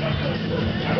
Ha ha ha!